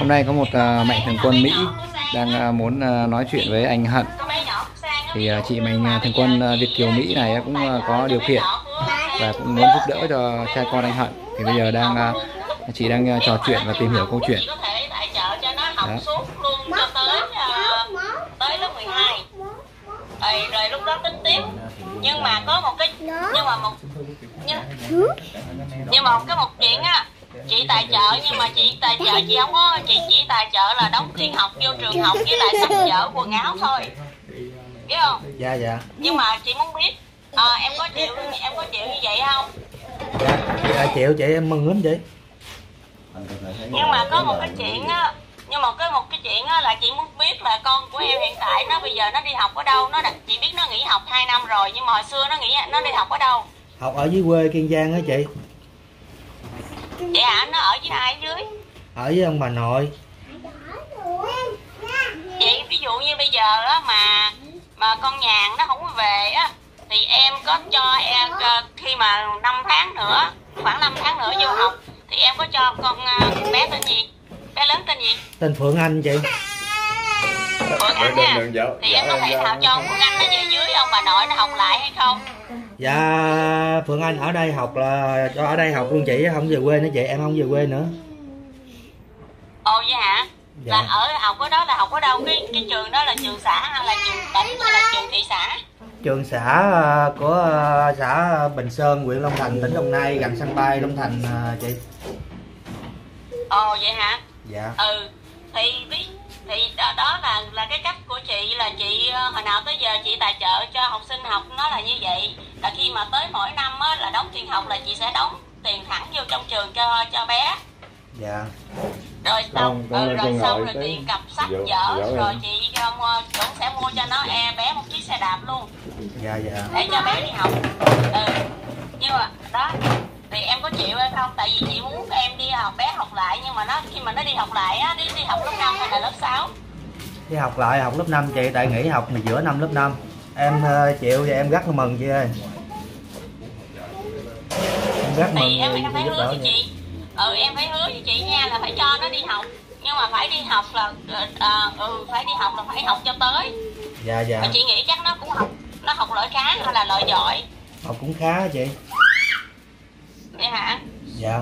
Hôm nay có một uh, mạnh thường quân Mỹ đang uh, muốn uh, nói chuyện với anh Hận. Thì uh, chị mạnh thường quân uh, Việt kiều Mỹ này cũng uh, có điều kiện và cũng muốn giúp đỡ cho cha con anh Hận. Thì bây giờ đang uh, chị đang uh, trò chuyện và tìm hiểu câu chuyện. Đó. tới lớp 12 rồi, rồi lúc đó tính tiếp nhưng mà có một cái nhưng mà một nhưng, nhưng mà một cái một chuyện á chị tài trợ nhưng mà chị tài trợ chị không có chị chỉ tài trợ là đóng tiền học vô trường học với lại sách vở quần áo thôi. Biết không? Dạ dạ. Nhưng mà chị muốn biết à, em có chịu em có chịu như vậy không? Dạ, dạ chịu chị em mừng lắm chị. Nhưng mà có một cái chuyện á nhưng mà có một cái chuyện á là chị muốn biết là con của em hiện tại nó bây giờ nó đi học ở đâu? Nó đã, chị biết nó nghỉ học 2 năm rồi nhưng mà hồi xưa nó nghỉ nó đi học ở đâu? Học ở dưới quê kiên giang á chị hả nó ở với ai dưới? Ở với ông bà nội. Vậy ví dụ như bây giờ á mà mà con nhàn nó không có về á thì em có cho em ờ, khi mà 5 tháng nữa khoảng 5 tháng nữa vô học thì em có cho con uh, bé tên gì? Bé lớn tên gì? Tên phượng anh chị. Phượng anh nha. thì em có thể nào cho phượng anh nó về dưới ông bà nội nó học lại hay không dạ phượng anh ở đây học là cho ở đây học luôn chị không về quê nữa chị em không về quê nữa. Ồ vậy hả? Dạ. là ở học ở đó là học ở đâu? Cái cái trường đó là trường xã hay là trường tỉnh hay là trường thị xã? Trường xã ờ, của ờ, xã Bình Sơn huyện Long Thành tỉnh Đồng Nai gần sân bay Long Thành ờ, chị. Ồ vậy hả? Dạ. Ừ thì ví thì đó, đó là là cái cách của chị là chị ờ, hồi nào tới giờ chị tài trợ cho học sinh học nó là như vậy. Là khi mà tới mỗi năm á, là đóng tiền học là chị sẽ đóng tiền thẳng vô trong trường cho cho bé. Dạ. Rồi xong Con- con ừ, rồi trên xong rồi tiền cặp sách vở rồi em. chị mua- cũng sẽ mua cho nó e bé một chiếc xe đạp luôn. Dạ dạ. Để cho bé đi học. Ừ. Nhưng mà đó thì em có chịu hay không? Tại vì chị muốn em đi học bé học lại nhưng mà nó khi mà nó đi học lại á đi, đi học lớp 5 hay là lớp 6 đi học lại học lớp 5 chị tại nghỉ học mà giữa năm lớp 5 em ờ, chịu và em rất là mừng chị ơi. Em rất thì mừng em em phải hứa với chị. ừ em phải hứa với chị nha là phải cho nó đi học. Nhưng mà phải đi học là ờ, ừ phải đi học là phải học cho tới. Dạ dạ. Mà chị nghĩ chắc nó cũng học nó học loại khá hay là loại giỏi. Học cũng khá chị vậy hả? Dạ.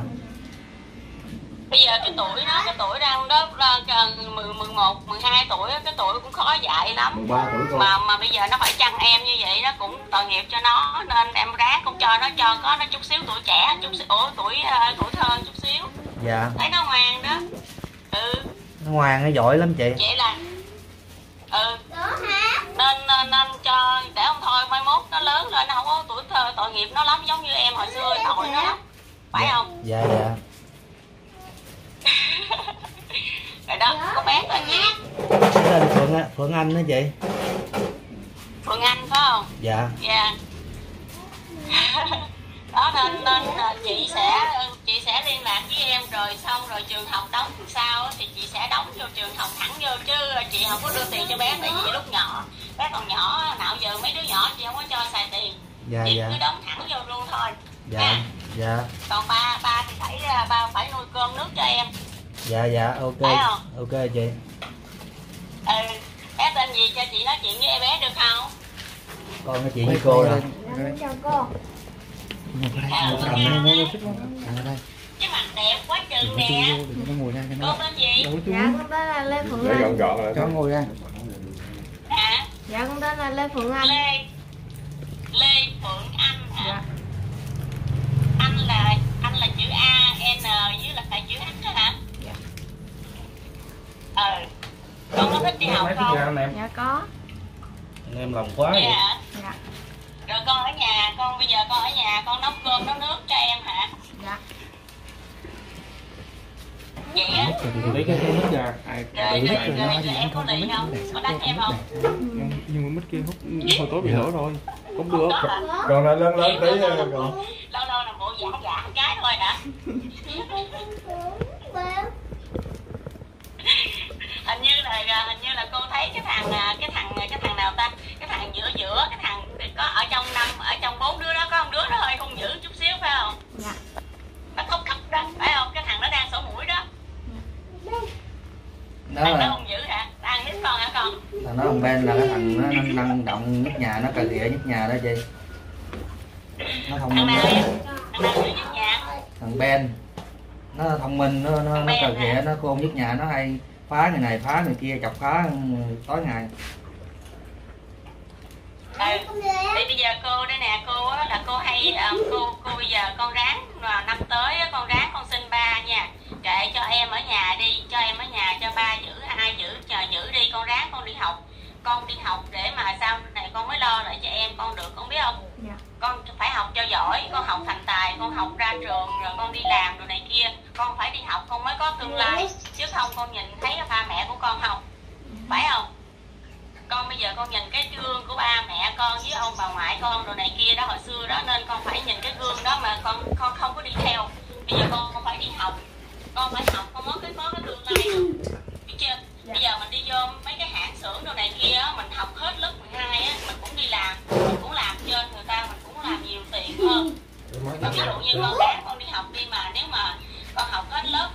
Bây giờ cái tuổi nó cái tuổi đang đó gần mười mười một mười hai tuổi á, cái tuổi cũng khó dạy lắm. 13 tuổi mà mà bây giờ nó phải chăn em như vậy nó cũng tội nghiệp cho nó nên em ráng cũng cho nó cho có nó chút xíu tuổi trẻ chút xíu ủa, tuổi ờ, tuổi thơ chút xíu. Dạ. Thấy nó ngoan đó. Ừ. Nó ngoan nó giỏi lắm chị. Vậy là ừ. Nên nên, nên cho để không thôi mai mốt nó lớn lên nó không có tuổi thơ tội nghiệp nó lắm giống như em hồi xưa tội nó lắm phải không? Dạ dạ. Rồi đó có bé gì? Cái tên phượng Anh- phượng anh đó chị. Phượng anh phải không? Dạ. Dạ. Đó nên nên chị sẽ chị sẽ liên lạc với em rồi xong rồi trường học đóng sao á thì chị sẽ đóng vô trường học thẳng vô chứ chị không có đưa tiền cho bé tại vì lúc nhỏ. Bé còn nhỏ nào giờ mấy đứa nhỏ chị không có cho xài tiền. Dạ chị dạ. cứ đóng thẳng vô luôn thôi dạ nha. dạ. Còn ba ba thì phải ra ba phải nuôi cơm nước cho em. Dạ dạ ok. Phải không? ok chị. Ừ bé tên gì cho chị nói chuyện với em bé được không? Con nói chuyện với cô rồi. ngồi đây, ngồi đây. cái mặt đẹp quá chừng nè. có ngồi ra cho cô nó tên gì. Dạ con tên là Lê Phượng để gọn Anh Cho nó ngồi ra. Dạ con tên là Lê Phượng Anh. Lê. Lê phượng anh hả? Dạ anh là anh là chữ a n với là phải chữ h đó hả? Dạ. ờ con có thích đi học không? Dạ có. Anh em lòng quá dạ vậy. Dạ. Rồi con ở nhà con bây giờ con ở nhà con nấu cơm nấu nước cho em hả? Dạ. Vậy á. Lấy cái cái mít ra ai rồi rồi rồi, nó rồi em có lì không? có đánh em không? Nhưng mà mít kia hút hồi tối bị lỡ rồi. Không được. còn lại lớn lớn tí ờ, còn lâu lâu là bộ giả giả một cái thôi hả? Hình như là hình như là cô thấy cái thằng à, cái thằng cái thằng nào ta? Cái thằng giữa giữa cái thằng có ở trong năm ở trong bốn đứa đó có một đứa nó hơi hung dữ chút xíu phải không? Dạ. Nó khóc khóc đó phải không? Cái thằng nó đang sổ mũi đó. Đó thằng đó là hung dữ hả? Ăn hiếp con hả con? Thằng đó thằng Ben là cái thằng nó năng, động nhất nhà nó cà ghịa nhất nhà đó chị. Nó thông thằng em thằng Ben. Nó thông minh nó nó, nó hả? ghịa nó khôn nhất nhà nó hay phá người này phá người kia chọc phá ừ, tối ngày. Ừ. Thì bây giờ cô đây nè cô á, là cô hay ờ, cô cô bây giờ con ráng mà năm tới con ráng con sinh ba nha. Kệ cho em ở nhà đi cho em ở nhà cho ba giữ ai giữ chờ giữ đi con ráng con đi học con đi học để mà sau này con mới lo lại cho em con được con biết không? Dạ. con phải học cho giỏi con học thành tài con học ra trường rồi con đi làm rồi này kia. Con phải đi học con mới có tương lai. Chứ không con nhìn thấy ba mẹ của con không? Phải không? Con bây giờ con nhìn cái gương của ba mẹ con với ông bà ngoại con rồi này kia đó hồi xưa đó nên con phải nhìn cái gương đó mà con con không có đi theo. Bây giờ con con phải đi học. Con phải học con mới cái có cái tương lai. Được biết chưa bây giờ mình đi vô mấy cái hãng xưởng đồ này kia á, mình học hết lớp 12 á mình cũng đi làm mình cũng làm trên người ta mình cũng làm nhiều tiền hơn. Còn ví dụ như con ráng con đi học đi mà nếu mà con học hết lớp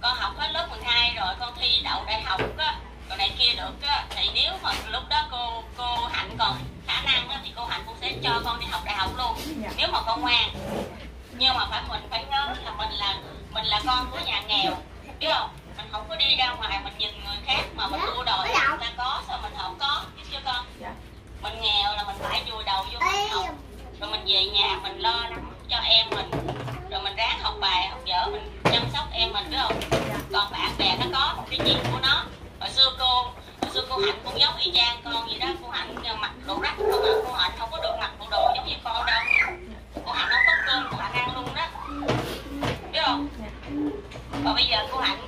con học hết lớp 12 rồi con thi đậu đại học á rồi này kia được á thì nếu mà lúc đó cô cô hạnh còn khả năng á thì cô hạnh cũng sẽ cho con đi học đại học luôn. Dạ. nếu mà con ngoan. Nhưng mà phải mình phải nhớ là mình là mình là con của nhà nghèo biết không mình không có đi ra ngoài mình nhìn người khác mà mình đua đòi người ta có sao mình không có biết chưa con? Dạ. mình nghèo là mình phải vùi đầu vô mình học. Rồi mình về nhà mình lo lắng cho em mình. Rồi mình ráng học bài học dở mình chăm sóc em mình biết không? Còn bạn bè nó có một cái chuyện của nó. Hồi xưa cô hồi xưa cô hạnh cũng giống y chang con vậy đó. Cô hạnh mặc đồ rách không à cô hạnh không có được mặc bộ đồ giống như con đâu. Cô hạnh không có cơm cô hạnh ăn luôn đó. Biết không? Và bây giờ cô hạnh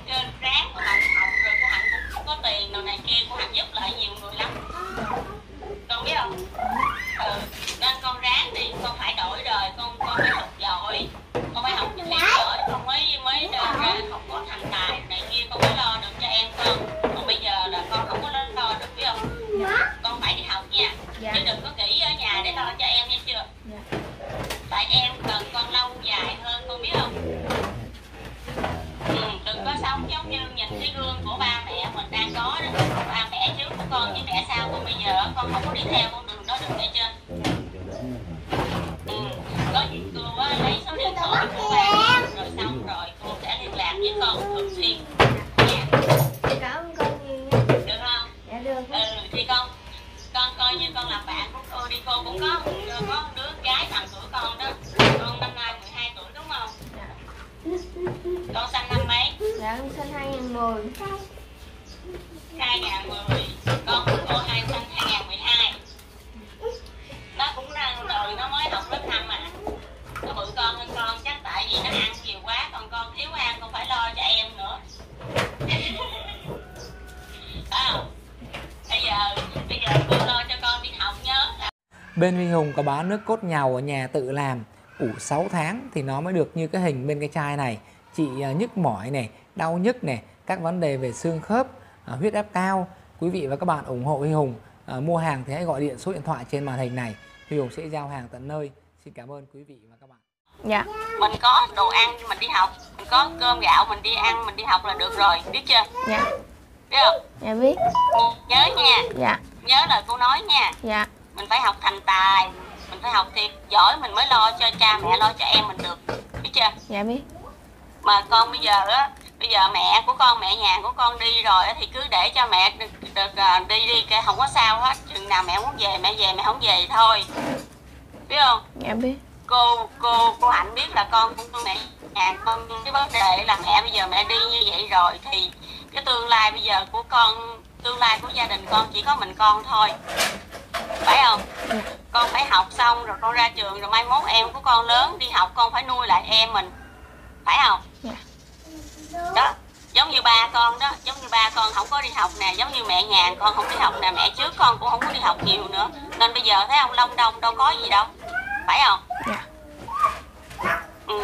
giờ con không có đi theo con đường đó được nghe chưa ừ. có gì cô á, lấy số điện thoại của ba rồi xong rồi cô sẽ liên lạc với con thường xuyên nha Cảm ơn con nhiều nha. được không Dạ được. ừ thì con con coi như con làm bạn của cô đi cô cũng có có một đứa gái bằng tuổi con đó con năm nay 12 tuổi đúng không con sinh năm mấy Dạ con sinh 2010. 2010 con của cô hai sinh 2012 nó cũng đang rồi nó mới học lớp 5 mà nó bự con hơn con chắc tại vì nó ăn nhiều quá còn con thiếu ăn con phải lo cho em nữa phải không bây giờ bây giờ cô lo cho con đi học nhớ là Bên Huy Hùng có bán nước cốt nhàu ở nhà tự làm. Ủ 6 tháng thì nó mới được như cái hình bên cái chai này. Chị à, nhức mỏi này đau nhức này các vấn đề về xương khớp à, huyết áp cao. Quý vị và các bạn ủng hộ Huy Hùng à, mua hàng thì hãy gọi điện số điện thoại trên màn hình này. Huy Hùng sẽ giao hàng tận nơi. Xin cảm ơn quý vị và các bạn. Dạ. mình có đồ ăn mình đi học. Mình có cơm gạo mình đi ăn mình đi học là được rồi. Biết chưa? Dạ. biết không? Dạ biết. nhớ nha. Dạ. nhớ lời cô nói nha. Dạ. Mình phải học thành tài. Mình phải học thiệt giỏi mình mới lo cho cha mẹ lo cho em mình được. Biết chưa? Dạ biết. mà con bây giờ á bây giờ mẹ của con mẹ nhà của con đi rồi á, thì cứ để cho mẹ được, được à, đi đi cái không có sao hết. Chừng nào mẹ muốn về mẹ về mẹ không về thôi. Biết không? Dạ biết. cô cô cô hạnh biết là con của mẹ nhà con cái vấn đề là mẹ bây giờ mẹ đi như vậy rồi thì cái tương lai bây giờ của con tương lai của gia đình con chỉ có mình con thôi phải không? Con phải học xong rồi con ra trường rồi mai mốt em của con lớn đi học con phải nuôi lại em mình. Phải không? Dạ. đó giống như ba con đó giống như ba con không có đi học nè giống như mẹ nhà con không đi học nè mẹ trước con cũng không có đi học nhiều nữa. Nên bây giờ thấy ông long đông đâu có gì đâu. Phải không? Dạ. ừ.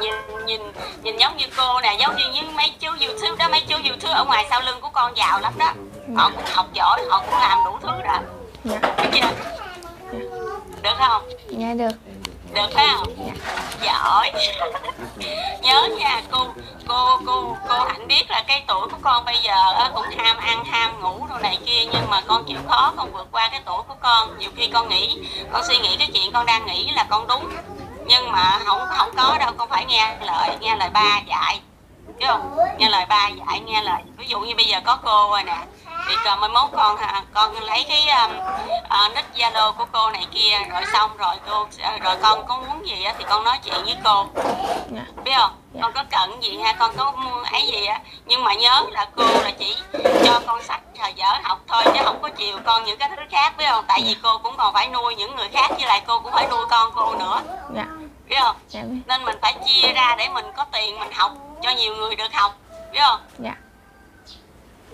nhìn nhìn nhìn giống như cô nè giống như những mấy chú youtube đó mấy chú youtube ở ngoài sau lưng của con giàu lắm đó. Họ cũng học giỏi họ cũng làm đủ thứ rồi Dạ. được không? Dạ được. được phải không giỏi. Nhớ nha cô cô cô cô hạnh biết là cái tuổi của con bây giờ á, cũng ham ăn ham ngủ đồ này kia nhưng mà con chịu khó con vượt qua cái tuổi của con. Nhiều khi con nghĩ con suy nghĩ cái chuyện con đang nghĩ là con đúng nhưng mà không không có đâu con phải nghe lời nghe lời ba dạy. Biết không? Nghe lời ba dạy nghe lời. Ví dụ như bây giờ có cô rồi nè thì còn mai mốt con con lấy cái um, uh, nick zalo của cô này kia rồi xong rồi cô rồi con có muốn gì á thì con nói chuyện với cô. Dạ. biết không? Con có cần gì ha? Con có ấy gì á? Nhưng mà nhớ là cô là chỉ cho con sách thời dở học thôi chứ không có chiều con những cái thứ khác biết không? Tại vì cô cũng còn phải nuôi những người khác với lại cô cũng phải nuôi con cô nữa. Dạ. biết không? Dạ biết. nên mình phải chia ra để mình có tiền mình học cho nhiều người được học biết không? Dạ.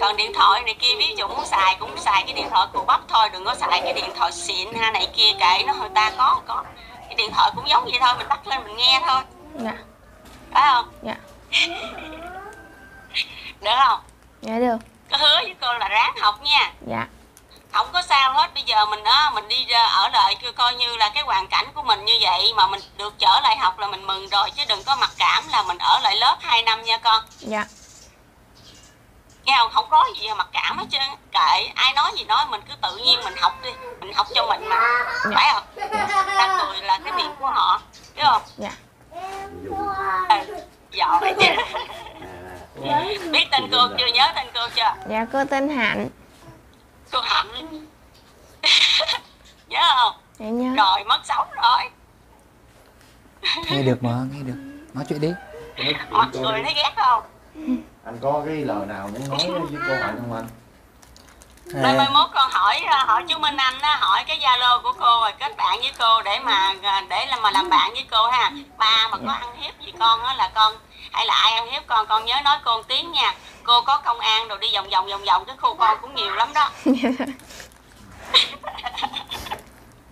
Còn điện thoại này kia ví dụ muốn xài cũng xài cái điện thoại của bắp thôi đừng có xài cái điện thoại xịn ha này kia kệ nó người ta có có cái điện thoại cũng giống vậy thôi mình tắt lên mình nghe thôi Dạ. phải không Dạ. được không Dạ được. có hứa với cô là ráng học nha Dạ. không có sao hết bây giờ mình á mình đi ra ở lại cứ coi như là cái hoàn cảnh của mình như vậy mà mình được trở lại học là mình mừng rồi chứ đừng có mặc cảm là mình ở lại lớp 2 năm nha con Dạ. Nghe không không có gì mà mặc cảm hết trơn. Kệ ai nói gì nói mình cứ tự nhiên mình học đi mình học cho mình mà. Phải không? Ta cười là cái miệng của họ biết không? Dạ. ừ, giỏi biết tên cô chưa? Nhớ tên cô chưa? Dạ cô tên Hạnh. cô hạnh. Nhớ không? Dạ nhớ. rồi mất sống rồi. Nghe được mà nghe được. Nói chuyện đi. Mặt người thấy ghét không anh có cái lời nào muốn nói với cô hạnh không anh Rồi mai mốt con hỏi à, hỏi chú Minh Anh á, hỏi cái Zalo của cô rồi kết bạn với cô để mà à, để là mà làm bạn với cô ha. Ba mà có ăn hiếp gì con á là con hay là ai ăn hiếp con con nhớ nói cô một tiếng nha. Cô có công an rồi đi vòng vòng vòng vòng cái khu con cũng nhiều lắm đó.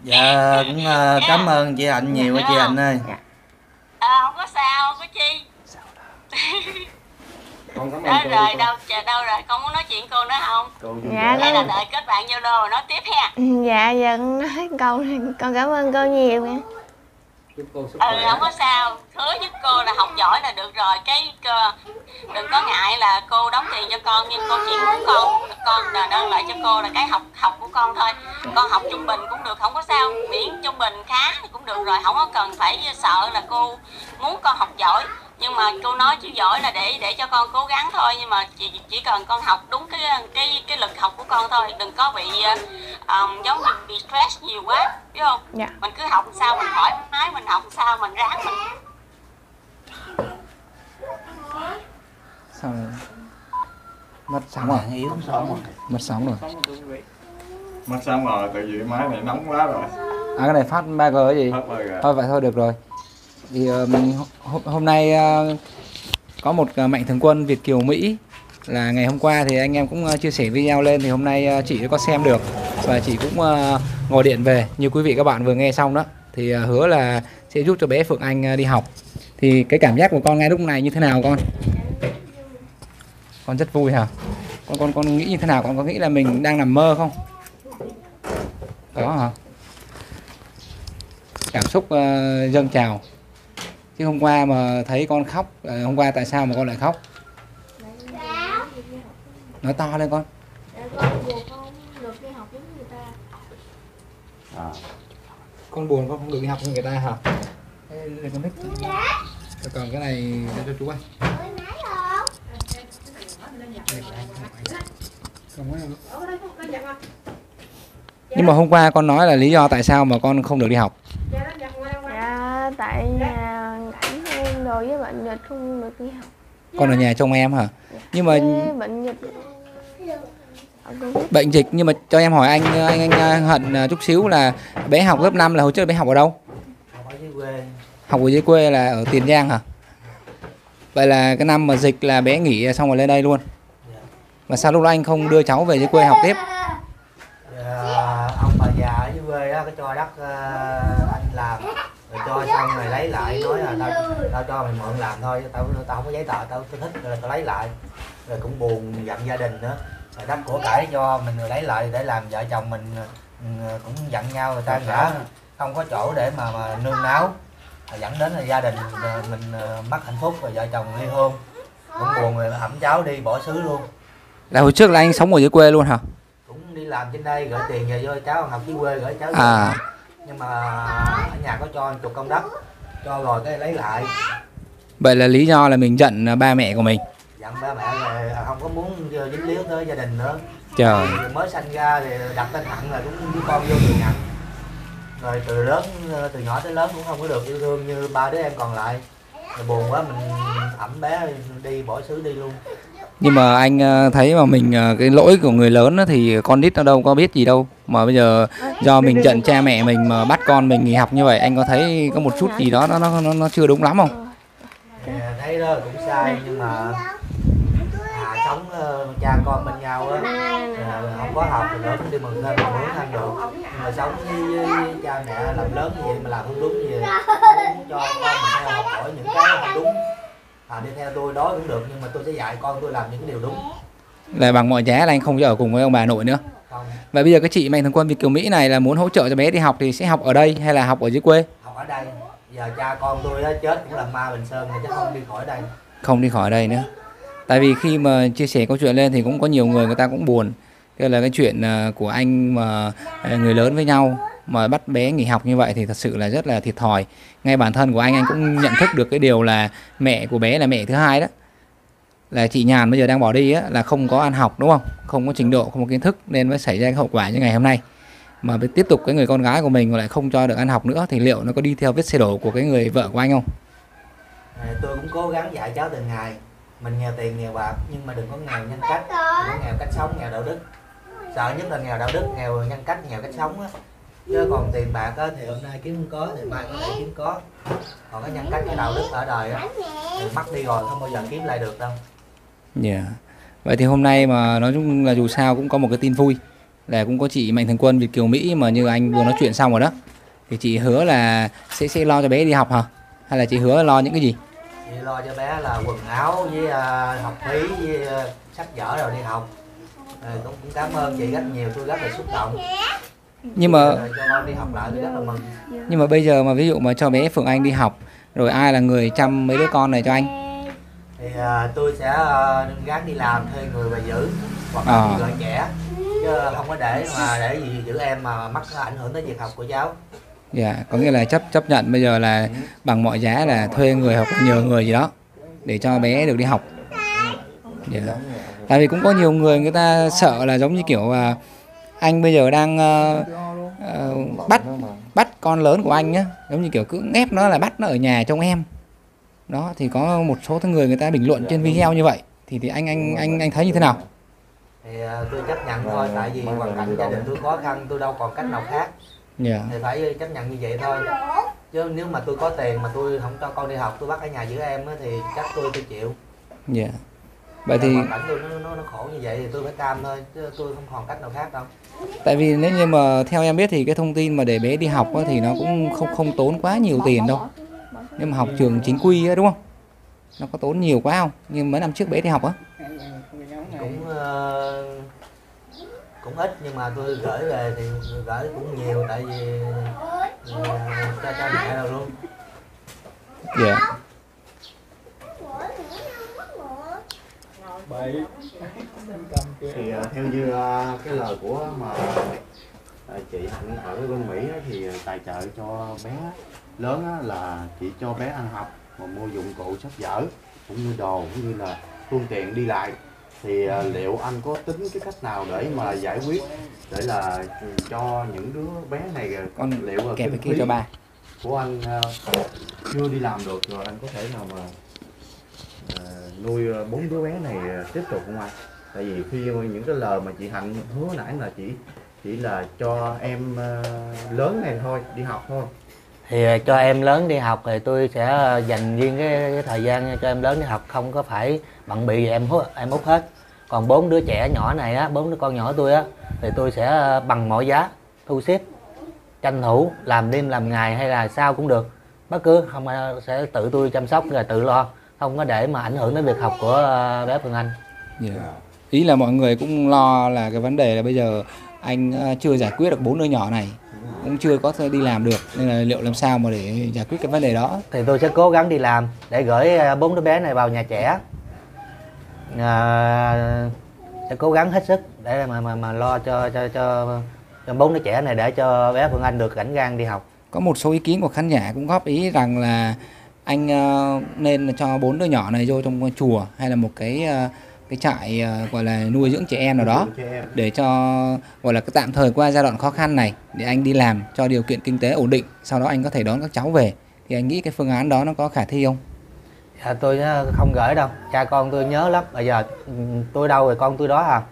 dạ cũng ờ, cảm ơn chị hạnh nhiều á chị hạnh ơi À, không có sao không có chi. Con cảm ơn Đó cô rồi đâu chờ đâu rồi con muốn nói chuyện cô nữa không? cô Dạ. Hay là đợi kết bạn Zalo rồi nói tiếp ha. Dạ giờ con nói câu này con cảm ơn cô nhiều nha. chúc cô sức ừ khỏe. không có sao. Hứa với cô là học giỏi là được rồi. Cái cơ, đừng có ngại là cô đóng tiền cho con nhưng cô chỉ muốn con con là đơn lại cho cô là cái học học của con thôi. Con học trung bình cũng được không có sao. Miễn trung bình khá thì cũng được rồi. Không có cần phải sợ là cô muốn con học giỏi nhưng mà cô nói chữ giỏi là để để cho con cố gắng thôi nhưng mà chỉ chỉ cần con học đúng cái cái cái lực học của con thôi đừng có bị um, giống như bị stress nhiều quá biết không? Dạ. mình cứ học sao mình thoải mái mình học sao mình ráng mình. Sao rồi? mất sóng rồi yếu sống rồi mất sóng rồi. Mất xong rồi tại vì máy này nóng quá rồi. À cái này phát 3G cái gì? Thôi vậy thôi được rồi thì hôm, nay ờ, có một ờ, mạnh thường quân Việt kiều Mỹ là ngày hôm qua thì anh em cũng ờ, chia sẻ video lên thì hôm nay chị có xem được và chị cũng ngồi điện về như quý vị các bạn vừa nghe xong đó. Thì hứa là sẽ giúp cho bé Phượng Anh đi học. Thì cái cảm giác của con ngay lúc này như thế nào con? Con rất vui hả? Con con con nghĩ như thế nào? Con có nghĩ là mình đang nằm mơ không? Có hả? Cảm xúc uh, dâng trào chứ hôm qua mà thấy con khóc ờ, hôm qua tại sao mà con lại khóc? Nói to lên con. À, con buồn con không được đi học như người ta hả? Để con thích. Còn cái này để cho chú nữa. nhưng mà hôm qua con nói là lý do tại sao mà con không được đi học. Dạ tại nhà cảnh em đồ với bệnh dịch không được đi học. con ở nhà trông em hả? Nhưng mà bệnh dịch. Covid. bệnh dịch nhưng mà cho em hỏi anh anh anh hận à, chút xíu là bé học lớp 5 là hồi trước bé học ở đâu? Học ở dưới quê. Học ở dưới quê là ở tiền giang hả? Vậy là cái năm mà dịch là bé nghỉ xong rồi lên đây luôn. Mà sao lúc đó anh không đưa cháu về dưới quê học tiếp? Ông bà già ở dưới quê á cái cho đất ờ, anh làm rồi cho xong rồi lấy lại nói là tao tao cho mày mượn làm thôi tao tao không có giấy tờ tao, tao thích rồi tao lấy lại. Rồi cũng buồn giận gia đình nữa. Rồi đất của cải cho mình rồi lấy lại để làm vợ chồng mình ừ, cũng giận nhau người ta đã không có chỗ để mà, mà nương náu. Dẫn đến là gia đình ờ, mình ờ, mất hạnh phúc rồi vợ chồng ly hôn. Cũng buồn rồi ẩm cháu đi bỏ xứ luôn. Là hồi trước là anh sống ở dưới quê luôn hả? Cũng đi làm trên đây gửi tiền về cho cháu học dưới quê gửi cháu về. à nhưng mà ở nhà có cho chục công đất cho rồi cái lấy lại. Vậy là lý do là mình giận à, ba mẹ của mình. Dặn ba mẹ là không có muốn dính líu tới gia đình nữa. Trời. Mới sanh ra thì đặt tên hận là cũng với con vô từ nhận rồi từ lớn từ nhỏ tới lớn cũng không có được yêu thương như ba đứa em còn lại. Rồi buồn quá mình ẩm bé đi bỏ xứ đi luôn. Nhưng mà anh à, thấy mà mình à, cái lỗi của người lớn thì con nít nó đâu có biết gì đâu mà bây giờ do mình giận cha mẹ mình mà bắt con mình nghỉ học như vậy anh có thấy có một chút gì đó nó nó nó, chưa đúng lắm không? Thì thấy đó cũng sai nhưng mà à, sống ờ, cha con bên nhau á à, không có học thì cũng đi mừng lên mừng ăn được nhưng mà sống với, với cha mẹ làm lớn như vậy mà làm không đúng không muốn cho con mình theo học hỏi những cái không đúng. À, đi theo tôi đó cũng được nhưng mà tôi sẽ dạy con tôi làm những điều đúng. Là bằng mọi giá là anh không cho ở cùng với ông bà nội nữa và bây giờ cái chị mạnh thường quân Việt kiều Mỹ này là muốn hỗ trợ cho bé đi học thì sẽ học ở đây hay là học ở dưới quê? Học ở đây. Giờ cha con tôi đó chết cũng là ma bình sơn rồi chứ không đi khỏi đây. Không đi khỏi đây nữa. Tại vì khi mà chia sẻ câu chuyện lên thì cũng có nhiều người người ta cũng buồn. Tức là cái chuyện à, của anh mà à, người lớn với nhau mà bắt bé nghỉ học như vậy thì thật sự là rất là thiệt thòi. Ngay bản thân của anh anh cũng nhận thức được cái điều là mẹ của bé là mẹ thứ hai đó là chị nhàn bây giờ đang bỏ đi á là không có ăn học đúng không? Không có trình độ không có kiến thức nên mới xảy ra cái hậu quả như ngày hôm nay. Mà tiếp tục cái người con gái của mình lại không cho được ăn học nữa thì liệu nó có đi theo vết xe đổ của cái người vợ của anh không? À, tôi cũng cố gắng dạy cháu từng ngày. Mình nghèo tiền nghèo bạc nhưng mà đừng có nghèo nhân cách. Đừng có nghèo cách sống nghèo đạo đức. Sợ nhất là nghèo đạo đức nghèo nhân cách nghèo cách sống á. Chứ còn tiền bạc á, thì hôm nay kiếm không có thì mai có thể kiếm có. Còn cái nhân cách cái đạo đức ở đời á thì mất đi rồi không bao giờ kiếm lại được đâu Dạ. Vậy thì hôm nay mà nói chung là dù sao cũng có một cái tin vui là cũng có chị Mạnh Thường Quân Việt Kiều Mỹ mà như anh vừa nói chuyện xong rồi đó. Thì chị hứa là sẽ sẽ lo cho bé đi học hả? Hay là chị hứa lo những cái gì? thì lo cho bé là quần áo với à, học phí với à, sách vở rồi đi học à, cũng, cũng cảm ơn chị rất nhiều tôi rất là xúc động Nhưng mà Rồi cho con đi học lại tôi rất là mừng nhưng mà bây giờ mà ví dụ mà cho bé Phượng Anh đi học rồi ai là người chăm mấy đứa con này cho anh? Thì à, tôi sẽ à, gắng đi làm thuê người và giữ hoặc là À. gọi trẻ chứ không có để mà để gì giữ em mà mắc ảnh hưởng tới việc học của cháu Dạ, có nghĩa là chấp chấp nhận bây giờ là bằng mọi giá là thuê người hoặc là nhờ người gì đó để cho bé được đi học. Dạ. Tại vì cũng có nhiều người người ta sợ là giống như kiểu à, anh bây giờ đang ờ, ờ, bắt bắt con lớn của anh nhá, giống như kiểu cưỡng ép nó là bắt nó ở nhà trông em. Đó thì có một số người người ta bình luận trên video như vậy thì thì anh anh anh anh thấy như thế nào? thì à, tôi chấp nhận thôi tại vì hoàn cảnh gia đình tôi khó khăn tôi đâu còn cách nào khác Dạ. thì phải chấp nhận như vậy thôi chứ nếu mà tôi có tiền mà tôi không cho con đi học tôi bắt ở nhà giữ em thì chắc tôi tôi chịu Dạ. Vậy thì hoàn cảnh tôi nó, nó, nó khổ như vậy thì tôi phải cam thôi chứ tôi không còn cách nào khác đâu tại vì nếu như mà theo em biết thì cái thông tin mà để bé đi học á, thì nó cũng không không tốn quá nhiều tiền đâu. Nếu mà học trường chính quy á đúng không? Nó có tốn nhiều quá không? Nhưng mấy năm trước bé đi học á. cũng ờ, cũng ít nhưng mà tôi gửi về thì gửi cũng nhiều tại vì ờ, cho cha mẹ rồi luôn Dạ. thì à, theo như cái lời của mà chị Hạnh ở bên Mỹ á, thì tài trợ cho bé lớn á, là chỉ cho bé ăn học mà mua dụng cụ sách vở cũng như đồ cũng như là phương tiện đi lại thì à, liệu anh có tính cái cách nào để mà giải quyết để là cho những đứa bé này à, Con liệu là kinh cái kia cho ba. của anh à, chưa đi làm được rồi anh có thể nào mà à, nuôi bốn đứa bé này à, tiếp tục không anh? Tại vì khi những cái lời mà chị Hạnh hứa nãy là chỉ chỉ là cho em à, lớn này thôi đi học thôi thì à, cho em lớn đi học thì tôi sẽ à, dành riêng cái, cái thời gian cho em lớn đi học không có phải bận bị gì em hút em hút hết. Còn bốn đứa trẻ nhỏ này á bốn đứa con nhỏ tôi á thì tôi sẽ à, bằng mọi giá thu xếp tranh thủ làm đêm làm ngày hay là sao cũng được. Bất cứ không ai sẽ tự tôi chăm sóc rồi tự lo không có để mà ảnh hưởng đến việc học của bé Phương Anh. Yeah. Ý là mọi người cũng lo là cái vấn đề là bây giờ anh chưa giải quyết được bốn đứa nhỏ này cũng chưa có thể đi làm được. Nên là liệu làm sao mà để giải quyết cái vấn đề đó? Thì tôi sẽ cố gắng đi làm để gửi ờ, bốn đứa bé này vào nhà trẻ. À, sẽ cố gắng hết sức để mà mà mà lo cho cho cho, cho bốn đứa trẻ này để cho bé Phương Anh được rảnh rang đi học. Có một số ý kiến của khán giả cũng góp ý rằng là anh ờ, nên cho bốn đứa nhỏ này vô trong chùa hay là một cái ờ, cái trại ờ, gọi là nuôi dưỡng trẻ em nào đó để cho gọi là cái tạm thời qua giai đoạn khó khăn này để anh đi làm cho điều kiện kinh tế ổn định sau đó anh có thể đón các cháu về. Thì anh nghĩ cái phương án đó nó có khả thi không? Dạ, tôi không gửi đâu. Cha con tôi nhớ lắm. Bây giờ ừ, tôi đâu rồi con tôi đó à.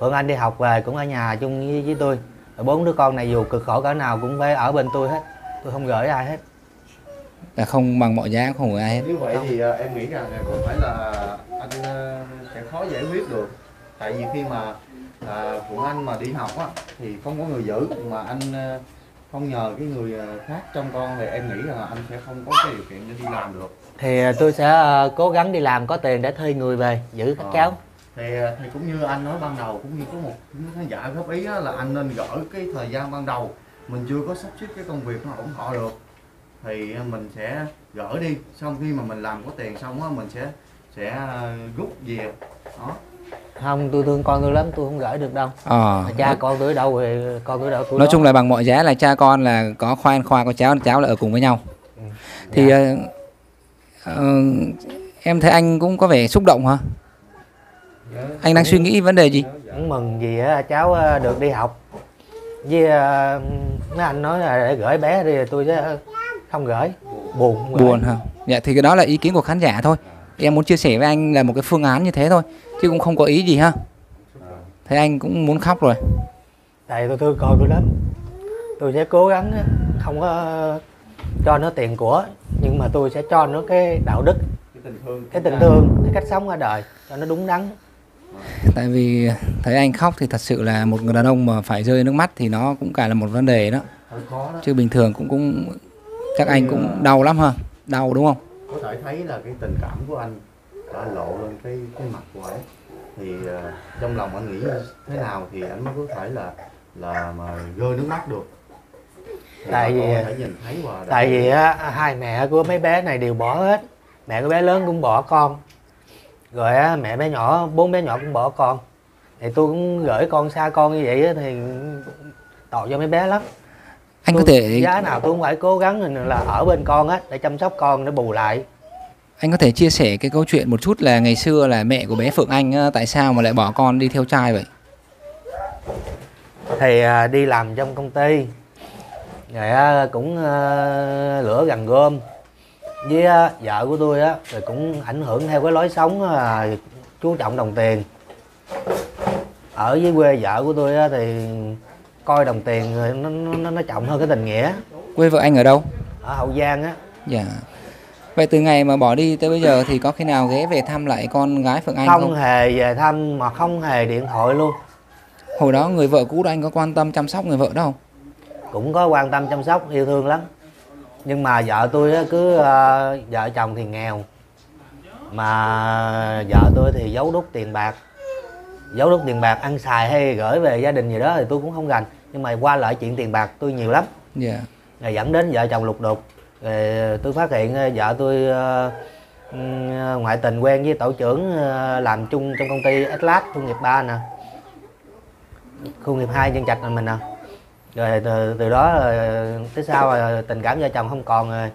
Phượng Anh đi học về cũng ở nhà chung với, với tôi. Bốn đứa con này dù cực khổ cỡ nào cũng phải ở bên tôi hết. Tôi không gửi ai hết là không bằng mọi giá không của ai hết. Như vậy thì ờ, em nghĩ rằng cũng phải là anh ờ, sẽ khó giải quyết được. Tại vì khi mà à, Phượng Anh mà đi học á thì không có người giữ mà anh ờ, không nhờ cái người khác trong con thì em nghĩ là anh sẽ không có cái điều kiện để đi làm được. Thì tôi sẽ cố gắng đi làm có tiền để thuê người về giữ các Ờ. cháu. thì, thì cũng như anh nói ban đầu cũng như có một khán giả góp ý á, là anh nên gỡ cái thời gian ban đầu. Mình chưa có sắp xếp cái công việc nó ủng hộ được thì mình sẽ gỡ đi. Xong khi mà mình làm có tiền xong á mình sẽ sẽ ờ, rút về. Đó. Không tôi thương con tôi lắm tôi không gửi được đâu. Ờ. Mà cha con tôi đâu thì con tôi ở đâu tôi nói đó. chung là bằng mọi giá là cha con là có khoan khoa có cháu cháu là ở cùng với nhau. Ừ. thì Dạ. ờ, ờ, em thấy anh cũng có vẻ xúc động hả? Anh đang suy nghĩ vấn đề gì? Cũng mừng vì á, cháu được đi học. Với ờ, mấy anh nói là để gửi bé đi tôi sẽ không gửi. Buồn không gửi. buồn hả? Dạ thì cái đó là ý kiến của khán giả thôi. Em muốn chia sẻ với anh là một cái phương án như thế thôi chứ cũng không có ý gì ha. Thấy anh cũng muốn khóc rồi. Tại tôi thương con tôi lắm tôi sẽ cố gắng không có cho nó tiền của nhưng mà tôi sẽ cho nó cái đạo đức cái tình thương. cái tình thương cái cách sống ở đời cho nó đúng đắn. Tại vì thấy anh khóc thì thật sự là một người đàn ông mà phải rơi nước mắt thì nó cũng cả là một vấn đề đó. Đó. Chứ bình thường cũng cũng chắc anh cũng đau lắm ha. Đau đúng không? Có thể thấy là cái tình cảm của anh đã lộ lên cái cái mặt của ấy thì ờ, trong lòng anh nghĩ thế nào thì anh mới có thể là là mà rơi nước mắt được. Thì Tại vì- tại vì á, hai mẹ của mấy bé này đều bỏ hết. Mẹ của bé lớn cũng bỏ con. Rồi á, mẹ bé nhỏ bốn bé nhỏ cũng bỏ con. Thì tôi cũng gửi con xa con như vậy á, thì tội cho mấy bé lắm anh có Tôi- thể giá nào tôi cũng phải cố gắng là ở bên con á để chăm sóc con để bù lại. Anh có thể chia sẻ cái câu chuyện một chút là ngày xưa là mẹ của bé Phượng Anh á, tại sao mà lại bỏ con đi theo trai vậy? Thì à, đi làm trong công ty rồi á, cũng à, lửa gần gom. Với á, vợ của tôi á rồi cũng ảnh hưởng theo cái lối sống à, chú trọng đồng tiền. Ở dưới quê vợ của tôi á, thì coi đồng tiền rồi nó, nó, nó trọng hơn cái tình nghĩa. Quê vợ anh ở đâu? Ở hậu giang á. Dạ. Vậy từ ngày mà bỏ đi tới bây giờ thì có khi nào ghé về thăm lại con gái Phượng Anh không, không? hề về thăm mà không hề điện thoại luôn. Hồi đó người vợ cũ đó anh có quan tâm chăm sóc người vợ đó không? Cũng có quan tâm chăm sóc yêu thương lắm. Nhưng mà vợ tôi cứ ờ, vợ chồng thì nghèo. Mà vợ tôi thì giấu đút tiền bạc. Giấu đút tiền bạc ăn xài hay gửi về gia đình gì đó thì tôi cũng không gành nhưng mà qua lại chuyện tiền bạc tôi nhiều lắm. Dạ. Rồi dẫn đến vợ chồng lục đục. Rồi tôi phát hiện ờ, vợ tôi ờ, ngoại tình quen với tổ trưởng ờ, làm chung trong công ty Atlas khu nghiệp 3 nè. Khu nghiệp 2 nhân trạch mình nè. Rồi từ, từ đó rồi tới sau rồi tình cảm vợ chồng không còn rồi,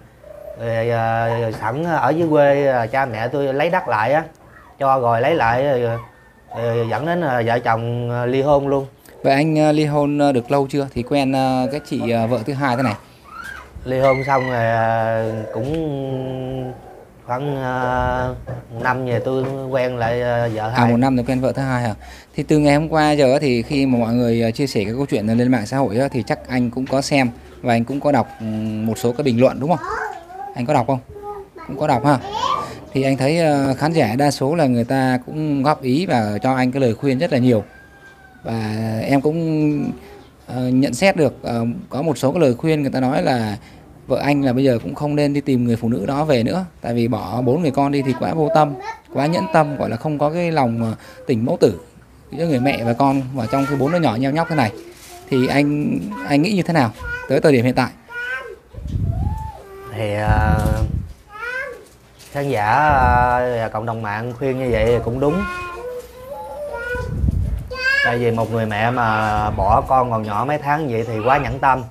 rồi, ờ, sẵn ở dưới quê ờ, cha mẹ tôi lấy đất lại á cho rồi lấy lại rồi, rồi dẫn đến ờ, vợ chồng ờ, ly hôn luôn vậy anh ờ, ly hôn ờ, được lâu chưa? Thì quen ờ, cái chị vợ thứ hai thế này. Ly hôn xong rồi à, cũng khoảng à, năm về tôi quen lại à, vợ à hai. một năm rồi quen vợ thứ hai hả? Thì từ ngày hôm qua giờ thì khi mà mọi người chia sẻ cái câu chuyện lên mạng xã hội thì chắc anh cũng có xem và anh cũng có đọc ừm, một số cái bình luận đúng không? Anh có đọc không? Cũng có đọc ha? Thì anh thấy khán giả đa số là người ta cũng góp ý và cho anh cái lời khuyên rất là nhiều và em cũng ờ, nhận xét được ờ, có một số cái lời khuyên người ta nói là vợ anh là bây giờ cũng không nên đi tìm người phụ nữ đó về nữa. Tại vì bỏ bốn người con đi thì quá vô tâm quá nhẫn tâm gọi là không có cái lòng ờ, tình mẫu tử giữa người mẹ và con và trong cái bốn đứa nhỏ nheo nhóc thế này. Thì anh anh nghĩ như thế nào tới thời điểm hiện tại? Thì uh, khán giả uh, và cộng đồng mạng khuyên như vậy thì cũng đúng tại vì một người mẹ mà bỏ con còn nhỏ mấy tháng vậy thì quá nhẫn tâm.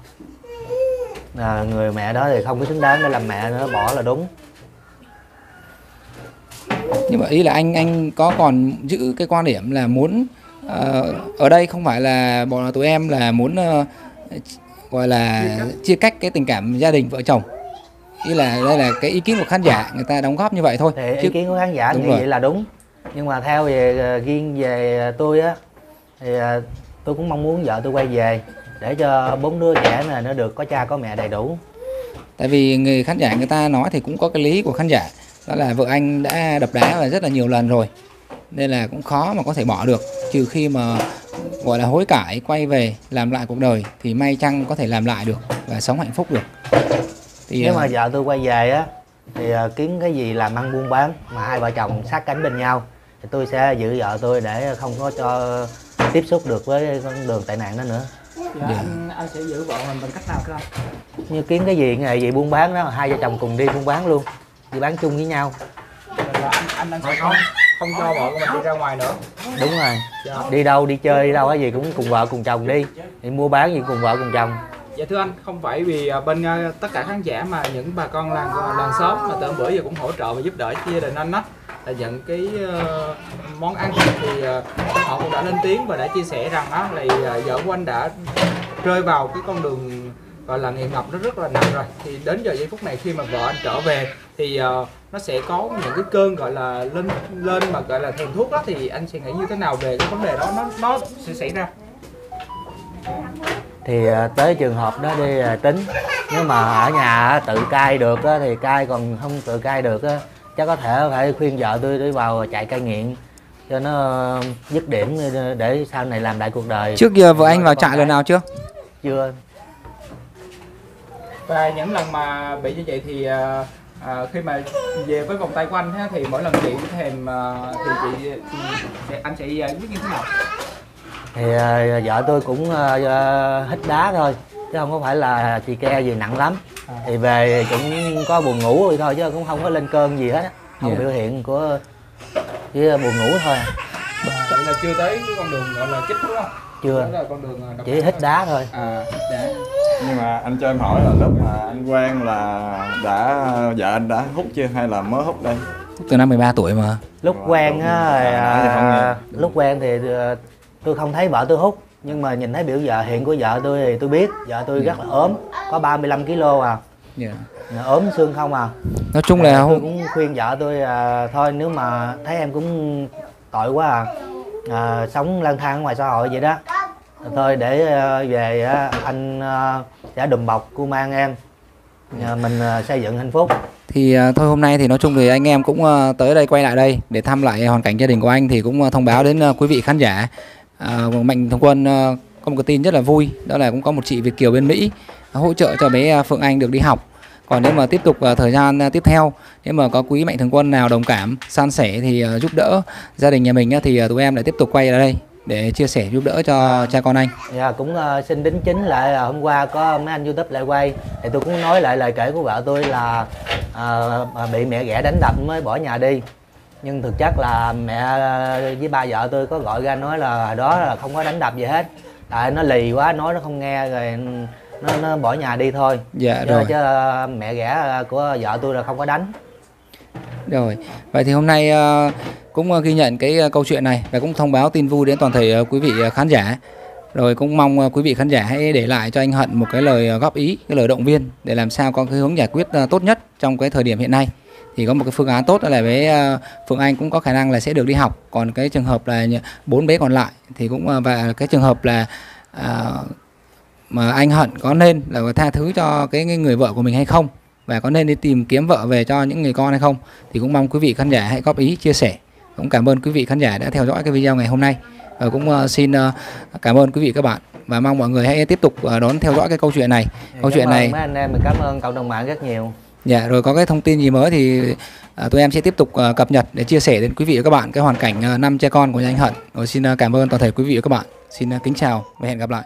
À, người mẹ đó thì không có xứng đáng để làm mẹ nữa bỏ là đúng. Nhưng mà ý là anh anh có còn giữ cái quan điểm là muốn ờ, ở đây không phải là bọn tụi em là muốn ờ, gọi là chia cách cái tình cảm gia đình vợ chồng. Ý là đây là cái ý kiến của khán giả người ta đóng góp như vậy thôi. Thì ý chứ kiến của khán giả Đúng như rồi. vậy là đúng. Nhưng mà theo về ờ, riêng về tôi á thì ờ, tôi cũng mong muốn vợ tôi quay về để cho bốn đứa trẻ này nó được có cha có mẹ đầy đủ. Tại vì người khán giả người ta nói thì cũng có cái lý của khán giả đó là vợ anh đã đập đá và rất là nhiều lần rồi nên là cũng khó mà có thể bỏ được. Trừ khi mà gọi là hối cải quay về làm lại cuộc đời thì may chăng có thể làm lại được và sống hạnh phúc được. Thì nếu ờ, mà vợ tôi quay về á thì ờ, kiếm cái gì làm ăn buôn bán mà hai vợ chồng sát cánh bên nhau thì tôi sẽ giữ vợ tôi để không có cho tiếp xúc được với con đường tệ nạn đó nữa. Dạ, anh anh sẽ giữ vợ mình bằng cách nào anh? Như kiếm cái gì nghề gì buôn bán đó hai vợ chồng cùng đi buôn bán luôn đi bán chung với nhau. Là anh anh anh sẽ không? Không cho vợ của mình đi ra ngoài nữa. Đúng rồi. Đi đâu đi chơi đi đâu cái gì cũng cùng vợ cùng chồng đi. Đi mua bán gì cùng vợ cùng chồng. Dạ thưa anh, không phải vì à, bên à, tất cả khán giả mà những bà con làng làng xóm mà từ bữa giờ cũng hỗ trợ và giúp đỡ gia đình anh á là nhận cái uh, món ăn thì uh, họ cũng đã lên tiếng và đã chia sẻ rằng á là ờ, vợ của anh đã rơi vào cái con đường gọi là nghiện ngập nó rất là nặng rồi. Thì đến giờ giây phút này khi mà vợ anh trở về thì uh, nó sẽ có những cái cơn gọi là lên lên mà gọi là thèm thuốc đó thì anh sẽ nghĩ như thế nào về cái vấn đề đó? Nó nó sẽ xảy ra. Thì tới trường hợp đó đi tính. Nếu mà ở nhà tự cai được thì cai còn không tự cai được chắc có thể phải khuyên vợ tôi đi vào chạy cai nghiện cho nó ờ, dứt điểm để- sau này làm lại cuộc đời. Trước giờ vợ anh vào trại lần nào chưa? Chưa. Và những lần mà bị như vậy thì à, à, khi mà về với vòng tay của anh ha, thì mỗi lần chị thèm à, thì chị anh sẽ à, biết như thế nào? Thì à, vợ tôi cũng à, à, hít đá thôi chứ không có phải là chị ke gì nặng lắm thì về cũng có buồn ngủ rồi thôi chứ cũng không có lên cơn gì hết á. không Dạ. biểu hiện của chỉ buồn ngủ thôi vậy là chưa tới cái con đường gọi là chích đúng không chưa là con đường à, chỉ hít đá thôi à dạ. Nhưng mà anh cho em hỏi là lúc mà anh quen là đã vợ anh đã hút chưa hay là mới hút đây? từ năm 13 tuổi mà lúc quen á À, à, lúc quen thì ờ, tôi không thấy vợ tôi hút nhưng mà nhìn thấy biểu vợ hiện của vợ tôi thì tôi biết vợ tôi rất là ốm có 35 kg à. Dạ. ốm xương không à? Nói chung là tôi hôm cũng khuyên vợ tôi à, thôi nếu mà thấy em cũng tội quá à, à sống lang thang ngoài xã hội vậy đó. Thôi để à, về á, anh à, sẽ đùm bọc cu mang em. À, mình à, xây dựng hạnh phúc. Thì à, thôi hôm nay thì nói chung thì anh em cũng à, tới đây quay lại đây để thăm lại hoàn cảnh gia đình của anh thì cũng à, thông báo đến à, quý vị khán giả à, vâng, mạnh thường quân à, có một cái tin rất là vui đó là cũng có một chị Việt kiều bên Mỹ à, hỗ trợ cho bé à, Phượng Anh được đi học. Còn nếu mà tiếp tục à, thời gian à, tiếp theo nếu mà có quý mạnh thường quân nào đồng cảm san sẻ thì à, giúp đỡ gia đình nhà mình thì à, tụi em lại tiếp tục quay ở đây để chia sẻ giúp đỡ cho cha con anh. Dạ cũng xin đính chính lại là hôm qua có mấy anh YouTube lại quay. Thì tôi cũng nói lại lời kể của vợ tôi là à, bị mẹ ghẻ đánh đập mới bỏ nhà đi nhưng thực chất là mẹ với ba vợ tôi có gọi ra nói là đó là không có đánh đập gì hết. Tại nó lì quá nói nó không nghe rồi nó, nó bỏ nhà đi thôi. Dạ chứ, rồi. chứ mẹ ghẻ của vợ tôi là không có đánh. Rồi, vậy thì hôm nay ờ, cũng ờ, ghi nhận cái ờ, câu chuyện này và cũng thông báo tin vui đến toàn thể quý vị khán giả. Rồi cũng mong quý vị khán giả hãy để lại cho anh Hận một cái lời góp ý, cái lời động viên để làm sao có cái hướng giải quyết tốt nhất trong cái thời điểm hiện nay. Thì có một cái phương án tốt là bé ờ, Phượng Anh cũng có khả năng là sẽ được đi học. Còn cái trường hợp là bốn bé còn lại thì cũng ờ, và cái trường hợp là ờ, mà anh Hận có nên là tha thứ cho cái người vợ của mình hay không? Và có nên đi tìm kiếm vợ về cho những người con hay không? Thì cũng mong quý vị khán giả hãy góp ý chia sẻ. Cũng cảm ơn quý vị khán giả đã theo dõi cái video ngày hôm nay. Và cũng ờ, xin cảm ơn quý vị các bạn. Và mong mọi người hãy tiếp tục đón theo dõi cái câu chuyện này. Câu Cảm chuyện này mấy anh em mình cảm ơn cộng đồng mạng rất nhiều dạ rồi có cái thông tin gì mới thì à, tụi em sẽ tiếp tục à, cập nhật để chia sẻ đến quý vị và các bạn cái hoàn cảnh à, năm cha con của nhà anh Hận. Rồi xin à, cảm ơn toàn thể quý vị và các bạn. Xin à, kính chào và hẹn gặp lại.